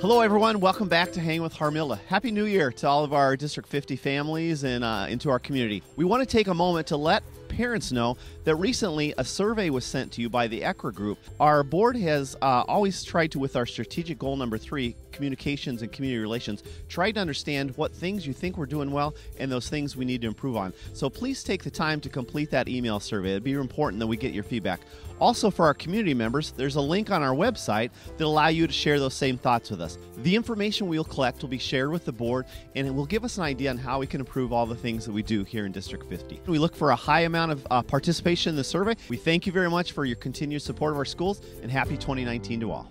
Hello, everyone. Welcome back to Hang with Harmilda. Happy New Year to all of our District 50 families and uh, into our community. We want to take a moment to let parents know that recently a survey was sent to you by the ECRA group. Our board has uh, always tried to, with our strategic goal number three, communications and community relations, try to understand what things you think we're doing well and those things we need to improve on. So please take the time to complete that email survey. It'd be important that we get your feedback. Also, for our community members, there's a link on our website that allow you to share those same thoughts with us. The information we'll collect will be shared with the board, and it will give us an idea on how we can improve all the things that we do here in District 50. We look for a high amount of uh, participation in the survey. We thank you very much for your continued support of our schools, and happy 2019 to all.